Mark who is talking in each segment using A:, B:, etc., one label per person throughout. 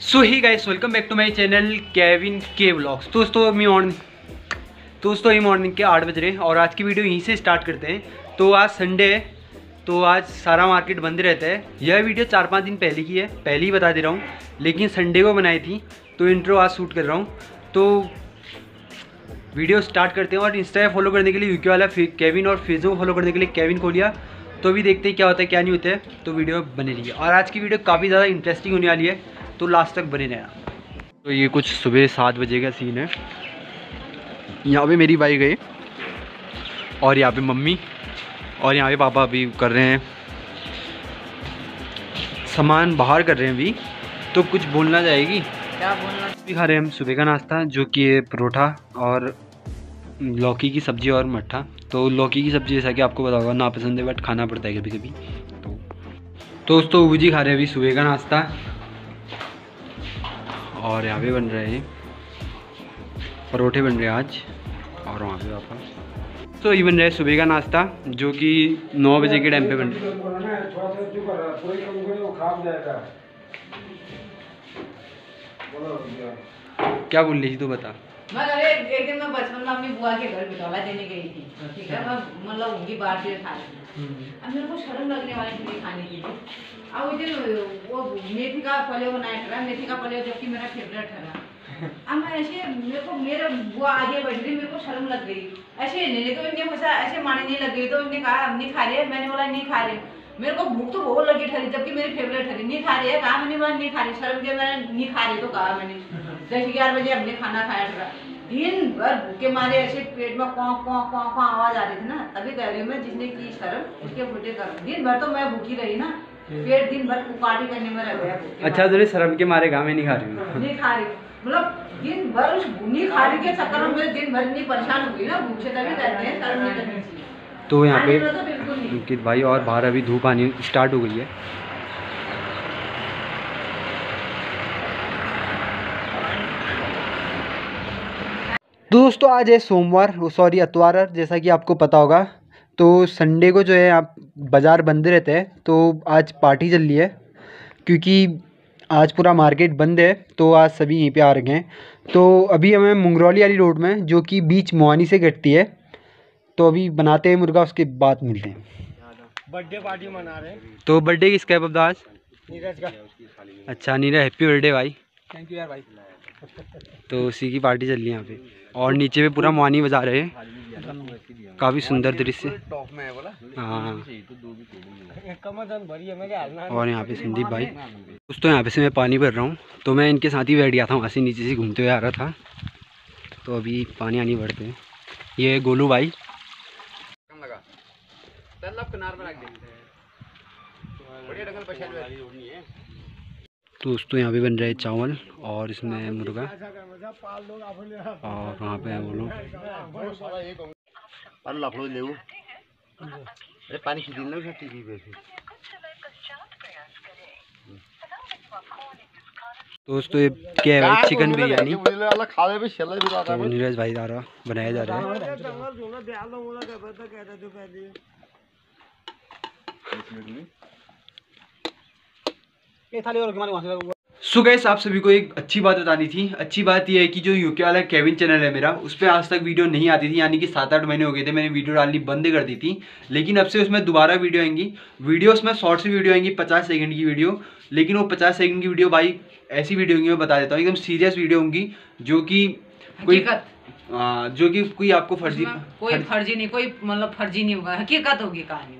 A: So hi guys welcome back to my channel Kevin के blogs दोस्तों अभी morning दोस्तों, ये मॉर्निंग के आठ बज रहे हैं और आज की वीडियो यहीं से स्टार्ट करते हैं। तो आज संडे है तो आज सारा मार्केट बंद रहता है। यह वीडियो चार पाँच दिन पहले की है, पहले ही बता दे रहा हूँ। लेकिन संडे को बनाई थी तो इंट्रो आज शूट कर रहा हूँ। तो वीडियो स्टार्ट करते हैं और इंस्टा फॉलो करने के लिए यूके वाला केविन और फेसबुक फॉलो करने के लिए केविन खोलिया तो भी देखते हैं क्या होता है, क्या नहीं होता है। तो वीडियो बने रही और आज की वीडियो काफ़ी ज़्यादा इंटरेस्टिंग होने वाली है। तो लास्ट तक बने रहना। तो ये कुछ सुबह सात बजे का सीन है। यहाँ पे मेरी बाइक है और यहाँ पे मम्मी और यहाँ पे पापा अभी कर रहे हैं। सामान बाहर कर रहे हैं अभी तो कुछ बोलना जाएगी।
B: क्या बोलना
A: अभी खा रहे हैं हम सुबह का नाश्ता जो कि है परोठा और लौकी की सब्ज़ी और मट्ठा। तो लौकी की सब्ज़ी जैसा कि आपको पता होगा ना पसंद है बट खाना पड़ता है कभी कभी तो तो दोस्तों वो जी खा रहे हैं अभी सुबह का नाश्ता। और यहाँ पे बन रहे हैं परोठे बन रहे हैं आज और वहाँ पे वापस। तो ये बन रहा है सुबह का नाश्ता, जो कि नौ बजे के टाइम पे बन रहा है। क्या बोल रही थी तू बता।
B: मैं अरे एक दिन मैं बचपन में अपनी बुआ के घर बिटौला देने गई थी। ठीक है मैं मतलब उनकी बात से खा रही अब मेरे को शर्म लगने वाली थी खाने के लिए। अब उस दिन वो मेथी का पलेव बनाया था मेथी का पलेव जो कि मेरा फेवरेट था अब मैं ऐसे मेरे को मेरे बुआ आगे बढ़ रही मेरे को शर्म लग गई। ऐसे नहीं तो इनने मुझे ऐसे मारने लग गई तो इनने कहा अब नहीं खा रहे मैंने बोला नहीं खा रहे मेरे को भूख तो बहुत लगी ठहरी जबकि मेरी फेवरेट ठहरी नहीं खा रही है? कहा मैंने बोला नहीं खा रही शर्म के मैंने नहीं खा रही तो कहा मैंने। दस ग्यारह बजे हमने खाना खाया था। दिन भर भूखे मारे ऐसे पेट में कौ कौ कौ कौ आवाज़ आ रही थी ना। तभी कह रही हूँ मैं जिसने की शर्म उसके फुटे कर दिन भर तो मैं भूखी रही ना पेट दिन भर कुकाटी करने में रह गया
A: अच्छा। तुझे शर्म के मारे गा मैं नहीं खा रही हूँ।
B: नहीं खा रही। मतलब दिन भर उस नहीं खा रही के चक्कर में मेरे दिन भर इतनी परेशान हो गई ना भूख तभी कहते हैं शर्म नहीं करनी चाहिए
A: तो यहाँ पे
B: तो
A: अंकित भाई और बाहर अभी धूप आनी स्टार्ट हो गई है। दोस्तों आज है सोमवार सॉरी अतवार जैसा कि आपको पता होगा। तो संडे को जो है आप बाज़ार बंद रहते हैं तो आज पार्टी चल रही है क्योंकि आज पूरा मार्केट बंद है तो आज सभी यहीं पे आ रहे हैं। तो अभी हमें मुंगरौली वाली रोड में जो कि बीच मोहानी से कटती है तो अभी बनाते हैं मुर्गा उसके बाद मिलते हैं।
C: बर्थडे पार्टी मना रहे हैं।
A: तो बर्थडे किसका है बब्दा आज
C: नीरज का।
A: अच्छा नीरा हैप्पी बर्थडे भाई।
C: थैंक यू यार भाई।
A: तो उसी की पार्टी चल रही है यहाँ पे। और नीचे पे पूरा मानी बजा रहे हैं। काफ़ी सुंदर दृश्य।
C: है
A: हाँ।
C: है
A: और यहाँ पे संदीप भाई। दोस्तों यहाँ पे से मैं पानी भर रहा हूँ। तो मैं इनके साथ ही बैठ गया था वहाँ से नीचे से घूमते हुए आ रहा था। तो अभी पानी आनी भरते हैं। ये गोलू भाई।
C: बढ़िया
A: तो दोस्तों यहाँ पे बन रहे हैं चावल और इसमें मुर्गा। और वहाँ पे है वो लोग।
D: अरे पानी खींच ना उसे टीवी पे
A: तो दोस्तों ये क्या है भाई चिकन बिरयानी। तो नीरज भाई द्वारा बनाया जा रहा है।
C: ये थाली और घुमा वहाँ से
A: सो गैस आप सभी को एक अच्छी बात बतानी थी। अच्छी बात यह है कि जो यूके वाला केविन चैनल है मेरा उस पर आज तक वीडियो नहीं आती थी यानी कि सात आठ महीने हो गए थे मैंने वीडियो डालनी बंद कर दी थी। लेकिन अब से उसमें दोबारा वीडियो आएँगी। वीडियो उसमें शॉर्ट सी वीडियो आएँगी पचास सेकंड की वीडियो लेकिन वो पचास सेकंड की वीडियो भाई ऐसी वीडियो होंगी मैं बता देता हूँ। एकदम सीरियस वीडियो होंगी जो कि कोई जो कि कोई आपको फर्जी
B: कोई
A: फर्जी-
B: फर्जी नहीं कोई मतलब फर्जी नहीं होगा। हकीकत होगी कहानी।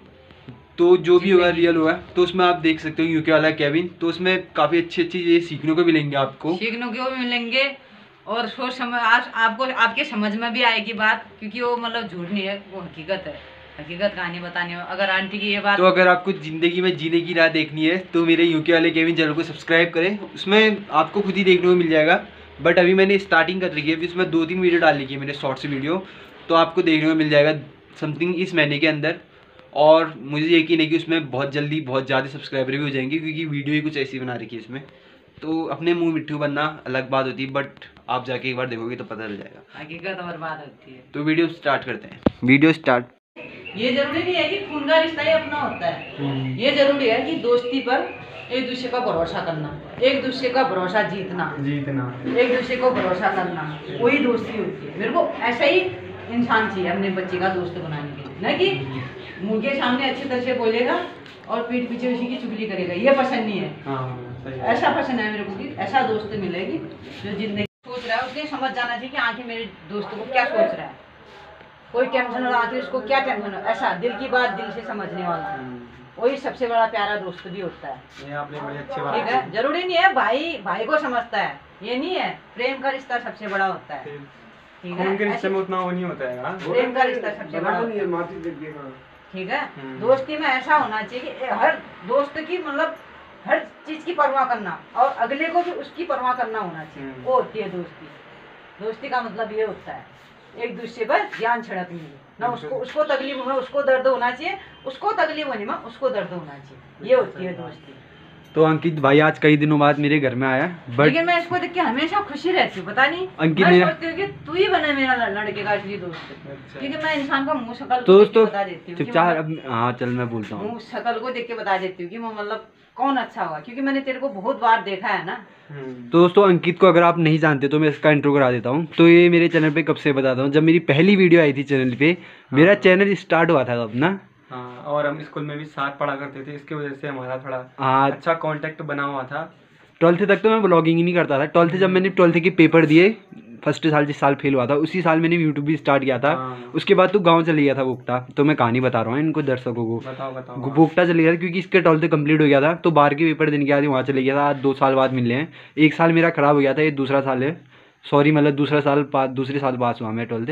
A: तो जो भी होगा रियल होगा तो उसमें आप देख सकते हो यूके वाला केविन तो उसमें काफ़ी अच्छी अच्छी चीज़ें सीखने को मिलेंगे आपको।
B: सीखने को भी मिलेंगे और सोच समझ आज आपको आपके समझ में भी आएगी बात क्योंकि वो मतलब झूठ नहीं है वो हकीकत है। हकीकत कहानी बतानी हो। अगर आंटी की ये बात
A: तो अगर आपको ज़िंदगी में जीने की राह देखनी है तो मेरे यूके वाले केविन चैनल को सब्सक्राइब करें। उसमें आपको खुद ही देखने को मिल जाएगा। बट अभी मैंने स्टार्टिंग कर रखी है अभी उसमें दो तीन वीडियो डाल रखी है मैंने शॉर्ट्स वीडियो तो आपको देखने को मिल जाएगा समथिंग इस महीने के अंदर। और मुझे यकीन है कि उसमें बहुत जल्दी बहुत ज़्यादा सब्सक्राइबर भी हो जाएँगे क्योंकि वीडियो ही कुछ ऐसी बना रखी है इसमें। तो अपने मुँह मिट्टू बनना अलग बात होती है बट आप जाके एक बार देखोगे तो पता चल जाएगा।
B: हकीकत और बात होती है।
A: तो वीडियो स्टार्ट करते हैं। वीडियो स्टार्ट
B: ये ज़रूरी नहीं है कि खून का रिश्ता ही अपना होता है। ये ज़रूरी है कि दोस्ती पर एक दूसरे का भरोसा करना एक दूसरे का भरोसा जीतना।
A: जीतना।
B: एक दूसरे को भरोसा करना वही दोस्ती होती है। मेरे को ऐसा ही इंसान चाहिए अपने बच्चे का दोस्त बनाने के लिए। न कि मुँह के सामने अच्छी तरह से बोलेगा और पीठ पीछे उसी की चुगली करेगा। ये पसंद नहीं है।
A: हाँ
B: ऐसा पसंद है मेरे को कि ऐसा दोस्त मिलेगी जो ज़िंदगी सोच रहा है। उसने समझ जाना चाहिए कि आगे मेरे दोस्त को क्या सोच रहा है। कोई टेंशन हो आखिर उसको क्या टेंशन हो? ऐसा दिल की बात दिल से समझने वाला।
A: हम्म,
B: वही सबसे बड़ा प्यारा दोस्त भी होता है।
A: ये आपने बड़ी अच्छी
B: ठीक है? ज़रूरी नहीं है भाई भाई को समझता है। ये नहीं है प्रेम का रिश्ता सबसे बड़ा होता है। ठीक है?
A: रिश्ते में उतना वो नहीं होता है हाँ?
B: प्रेम का रिश्ता सबसे बड़ा होता है। ठीक है?
A: हम्म।
B: दोस्ती में ऐसा होना चाहिए कि हर दोस्त की मतलब हर चीज़ की परवाह करना और अगले को भी उसकी परवाह करना होना चाहिए। वो होती है दोस्ती। दोस्ती का मतलब ये होता है एक दूसरे पर ज्ञान छिड़क छिड़कनी ना उसको उसको तकलीफ़ होना उसको दर्द होना चाहिए उसको तकलीफ़ होने में उसको दर्द होना चाहिए। ये होती है दोस्ती।
A: तो अंकित भाई आज कई दिनों बाद मेरे घर में आया बट
B: लेकिन मैं इसको देख के हमेशा खुशी रहती हूँ पता नहीं।
A: अंकित
B: मैं
A: मेरा-
B: सोचती हूँ कि तू ही बने मेरा लड़के का असली दोस्त।
A: अच्छा।
B: क्योंकि मैं इंसान का मुँह शक्ल
A: तो दोस्तों
B: बता देती हूँ कि
A: चुपचाप
B: मतलब-
A: अब हाँ चल मैं बोलता हूँ।
B: मुँह शक्ल को देख के बता देती हूँ कि मैं मतलब कौन अच्छा होगा क्योंकि मैंने तेरे को बहुत बार देखा है ना।
A: तो दोस्तों अंकित को अगर आप नहीं जानते तो मैं इसका इंट्रो करा देता हूँ। तो ये मेरे चैनल पे कब से बताता हूँ जब मेरी पहली वीडियो आई थी चैनल पे मेरा चैनल स्टार्ट हुआ था तब ना।
E: हाँ और हम स्कूल में भी साथ पढ़ा करते थे इसकी वजह से हमारा थोड़ा
A: हाँ।
E: अच्छा कांटेक्ट बना हुआ था।
A: ट्वेल्थ तक तो मैं ब्लॉगिंग ही नहीं करता था। ट्वेल्थ जब मैंने ट्वेल्थ के पेपर दिए फ़र्स्ट साल जिस साल फेल हुआ था उसी साल मैंने यूट्यूब भी स्टार्ट किया था।
E: हाँ।
A: उसके बाद तो गाँव चले गया था बुकटा तो मैं कहानी बता रहा हूँ इनको दर्शकों को।
E: बताओ बताओ।
A: बुकटा चले गया था क्योंकि इसके ट्वेल्थ कंप्लीट हो गया था तो बाहर के पेपर देने के बाद वहाँ चले गया था आज दो साल बाद मिले हैं। एक साल मेरा खराब हो गया था ये दूसरा साल है। सॉरी मतलब दूसरा साल पास दूसरे साल पास हुआ मैं ट्वेल्थ।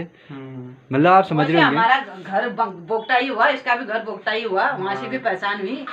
A: मतलब आप समझ रहे होंगे।
B: हमारा घर बोगटा ही हुआ इसका भी घर बोगटा ही हुआ वहाँ से भी पहचान हुई।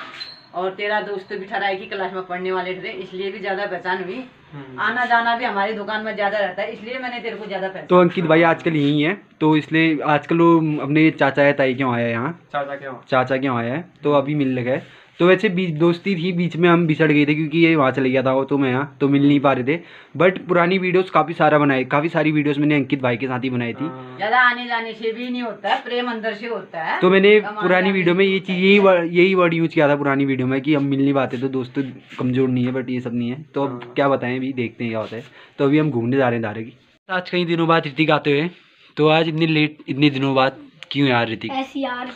B: और तेरा दोस्त भी ठहराई की क्लास में पढ़ने वाले थे इसलिए भी ज़्यादा पहचान हुई।
E: हम्म।
B: आना जाना भी हमारी दुकान में ज़्यादा रहता है इसलिए मैंने तेरे को ज़्यादा पहचान
A: तो अंकित भाई आजकल यही है तो इसलिए आजकल वो अपने चाचा या ताई क्यों आया है यहाँ?
E: चाचा क्यों?
A: चाचा के वहाँ आया है? तो अभी मिल गए। तो वैसे बीच दोस्ती थी बीच में हम बिछड़ गए थे क्योंकि ये वहाँ चले गया था वो तो मैं यहाँ तो मिल नहीं पा रहे थे। बट पुरानी वीडियोस काफ़ी सारा बनाए काफ़ी सारी वीडियोस मैंने अंकित भाई के साथ ही बनाई थी।
E: हाँ,
B: ज़्यादा आने जाने से भी नहीं होता है प्रेम अंदर से होता है।
A: तो मैंने पुरानी वीडियो में ये चीज़ यही वर्ड यही वर्ड यूज़ किया था पुरानी वीडियो में कि हम मिल नहीं पाते तो दोस्त कमज़ोर नहीं है बट ये सब नहीं है। तो अब क्या बताएँ अभी देखते हैं क्या होता है। तो अभी हम घूमने जा रहे हैं धारे की। आज कई दिनों बाद ऋतिक आते हुए तो आज इतनी लेट इतने दिनों बाद क्यों यार ऋतिक?
F: ऐसी यार।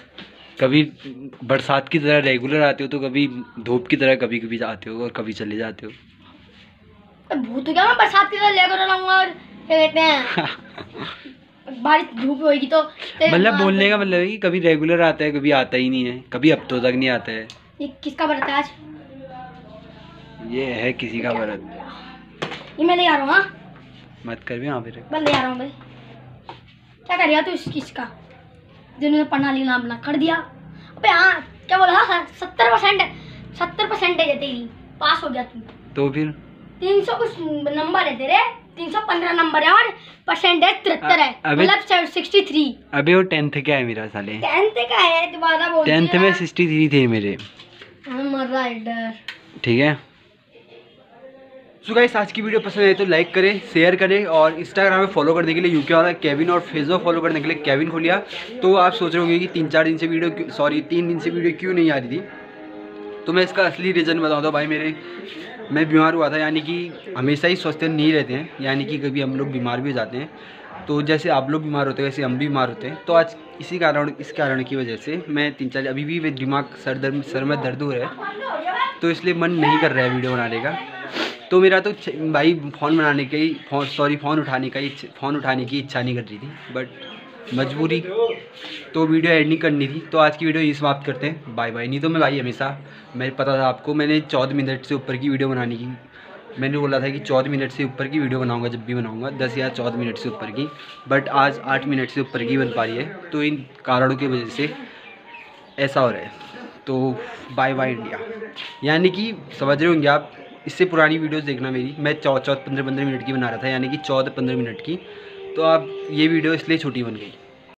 A: कभी बरसात की तरह रेगुलर आते हो तो कभी धूप की तरह कभी कभी आते हो और कभी चले जाते हो?
F: भूत गया मैं बरसात की तरह लेकर रहूँगा और क्या कहते हैं बारिश धूप होगी तो
A: मतलब बोलने का मतलब है कि कभी रेगुलर आता है कभी आता ही नहीं है कभी हफ्तों तक नहीं आता है।
F: ये किसका बरत है आज?
A: ये है किसी का व्रत।
F: ये मैं ले आ रहा हूँ हाँ?
A: मत कर भी वहाँ पे
F: मैं ले आ रहा हूँ भाई। क्या कर रहा तू इस किसका? जिन्होंने प्रणाली नाम बना कर दिया। अबे हाँ क्या बोला? हाँ सत्तर परसेंट सत्तर परसेंट है तेरी। पास हो गया तू।
A: तो फिर?
F: तीन सौ कुछ नंबर है तेरे। तीन सौ पंद्रह नंबर है और परसेंटेज तिहत्तर है। मतलब सिक्सटी थ्री
A: अबे वो टेंथ क्या है मेरा साले।
F: टेंथ का है दोबारा बोल
A: टेंथ में सिक्सटी थ्री थे मेरे।
F: हाँ, मर रहा है डर।
A: ठीक है? सो गाइस आज की वीडियो पसंद आए तो लाइक करें शेयर करें और इंस्टाग्राम में फॉलो करने के लिए यूके वाला केविन और फेसबुक फॉलो करने के लिए केविन खोलिया। तो आप सोच रहे होंगे कि तीन चार दिन से वीडियो सॉरी तीन दिन से वीडियो क्यों नहीं आ रही थी? तो मैं इसका असली रीज़न बताऊँ तो भाई मेरे, मैं बीमार हुआ था, यानी कि हमेशा ही स्वस्थ नहीं रहते हैं, यानी कि कभी हम लोग बीमार भी हो जाते हैं। तो जैसे आप लोग बीमार होते हैं, वैसे हम भी बीमार होते हैं। तो आज इसी कारण, इस कारण की वजह से मैं तीन चार, अभी भी मेरे दिमाग, सर दर्द, सर में दर्द हो रहा है। तो इसलिए मन नहीं कर रहा है वीडियो बनाने का। तो मेरा तो भाई फ़ोन बनाने का ही फ़ोन सॉरी फ़ोन उठाने का ही फ़ोन उठाने की इच्छा नहीं कर रही थी बट मजबूरी तो वीडियो एड नहीं करनी थी। तो आज की वीडियो यही समाप्त करते हैं। बाय बाय नहीं तो मैं भाई हमेशा, मैं पता था आपको, मैंने चौदह मिनट से ऊपर की वीडियो बनाने की, मैंने बोला था कि चौदह मिनट से ऊपर की वीडियो बनाऊँगा, जब भी बनाऊँगा, दस या चौदह मिनट से ऊपर की बट आज आठ मिनट से ऊपर की बन पा रही है। तो इन कारणों की वजह से ऐसा हो रहा है। तो बाय बाय इंडिया यानी कि समझ रहे होंगे आप इससे पुरानी वीडियोस देखना मेरी। मैं चौदह चौदह पंद्रह पंद्रह मिनट की बना रहा था, यानी कि चौदह पंद्रह मिनट की। तो आप ये वीडियो इसलिए छोटी बन गई।